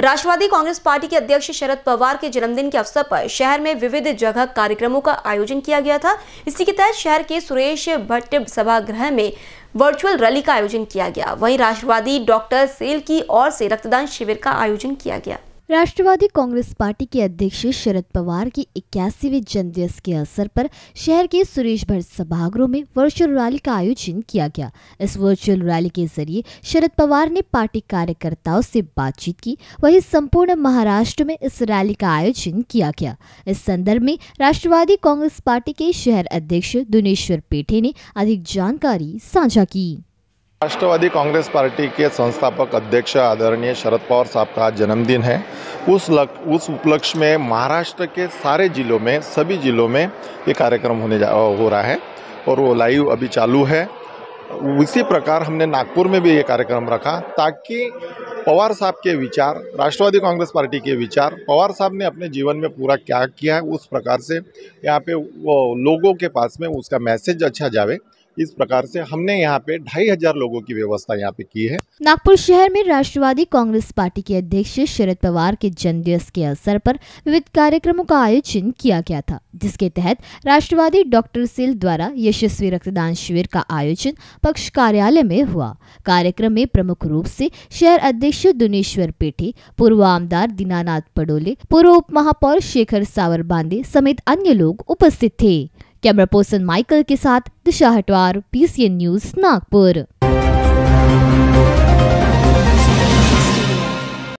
राष्ट्रवादी Congress party के अध्यक्ष शरद पवार के जन्मदिन के अवसर पर शहर में विविध जगह कार्यक्रमों का आयोजन किया गया था। इसी के तहत शहर के सुरेश भट्ट सभागृह में वर्चुअल रैली का आयोजन किया गया। वहीं राष्ट्रवादी डॉक्टर सेल की ओर से रक्तदान शिविर का आयोजन किया गया। राष्ट्रवादी कांग्रेस पार्टी के अध्यक्ष शरद पवार की इक्यासीवें जन्मदिवस के अवसर पर शहर के सुरेश भट्ट सभागृह में वर्चुअल रैली का आयोजन किया गया। इस वर्चुअल रैली के ज़रिए शरद पवार ने पार्टी कार्यकर्ताओं से बातचीत की। वहीं संपूर्ण महाराष्ट्र में इस रैली का आयोजन किया गया। इस संदर्भ में राष्ट्रवादी कांग्रेस पार्टी के शहर अध्यक्ष दुनेश्वर पेठे ने अधिक जानकारी साझा की। राष्ट्रवादी कांग्रेस पार्टी के संस्थापक अध्यक्ष आदरणीय शरद पवार साहब का जन्मदिन है। उस लक, उस उपलक्ष्य में महाराष्ट्र के सारे जिलों में सभी जिलों में ये कार्यक्रम होने जा हो रहा है और वो लाइव अभी चालू है। उसी प्रकार हमने नागपुर में भी ये कार्यक्रम रखा ताकि पवार साहब के विचार, राष्ट्रवादी कांग्रेस पार्टी के विचार, पवार साहब ने अपने जीवन में पूरा क्या किया है, उस प्रकार से यहाँ पे वो लोगों के पास में उसका मैसेज अच्छा जावे, इस प्रकार से हमने यहाँ पे ढाई हज़ार लोगों की व्यवस्था यहाँ पे की है। नागपुर शहर में राष्ट्रवादी कांग्रेस पार्टी के अध्यक्ष शरद पवार के जन्मदिवस के अवसर पर विविध कार्यक्रमों का आयोजन किया गया था, जिसके तहत राष्ट्रवादी डॉक्टर सेल द्वारा यशस्वी रक्तदान शिविर का आयोजन पक्ष कार्यालय में हुआ। कार्यक्रम में प्रमुख रूप से शहर अध्यक्ष दुनेश्वर पेठे पूर्व आमदार दीनानाथ पडोले पूर्व उप महापौर शेखर सावर बांदे समेत अन्य लोग उपस्थित थे कैमरा पर्सन माइकल के साथ दिशा हटवार पीसीएन न्यूज़ नागपुर